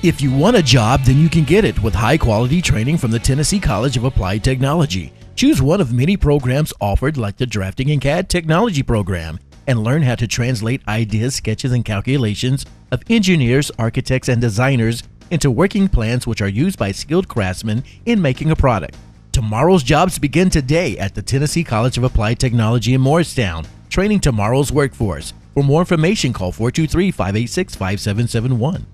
If you want a job, then you can get it with high quality training from the Tennessee College of Applied Technology. Choose one of many programs offered, like the Drafting and CAD Technology program, and learn how to translate ideas, sketches, and calculations of engineers, architects, and designers into working plans which are used by skilled craftsmen in making a product. Tomorrow's jobs begin today at the Tennessee College of Applied Technology in Morristown, training tomorrow's workforce. For more information, call 423 586 5771.